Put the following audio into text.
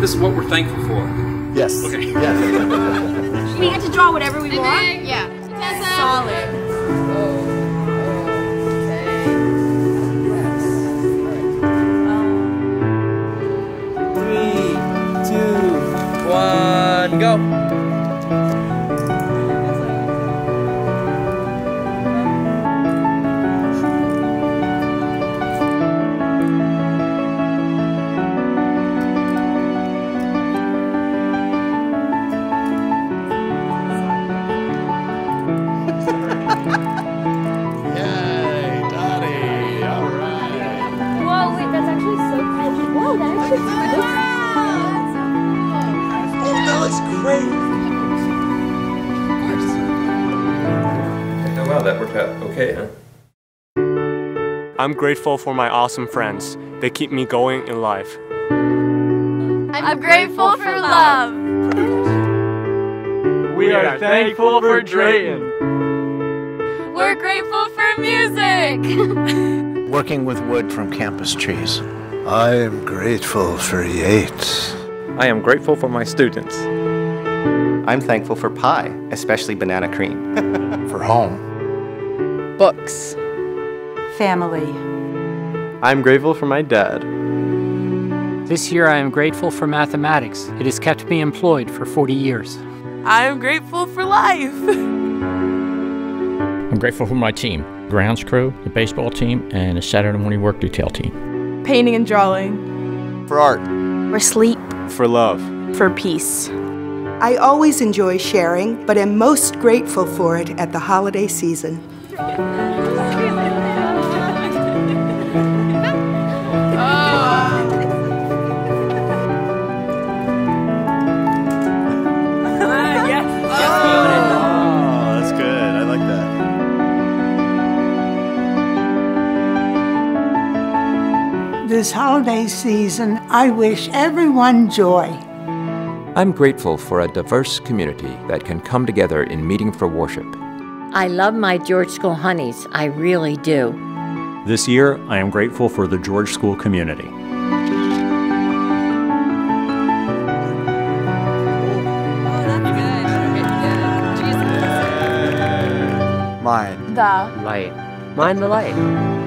This is what we're thankful for. Yes. Okay. Yes. we get to draw whatever we want. Yeah. Solid. go. Oh wow, that worked out okay, huh? I'm grateful for my awesome friends. They keep me going in life. I'm grateful for love. We are thankful for Drayton. We're grateful for music. Working with wood from campus trees. I am grateful for Yates. I am grateful for my students. I'm thankful for pie, especially banana cream. For home. Books. Family. I'm grateful for my dad. This year I am grateful for mathematics. It has kept me employed for 40 years. I am grateful for life. I'm grateful for my team, grounds crew, the baseball team, and the Saturday morning work detail team. Painting and drawing. For art. For sleep. For love. For peace. I always enjoy sharing, but am most grateful for it at the holiday season. This holiday season, I wish everyone joy. I'm grateful for a diverse community that can come together in meeting for worship. I love my George School honeys. I really do. This year, I am grateful for the George School community. Mind. The Light. Mind the light.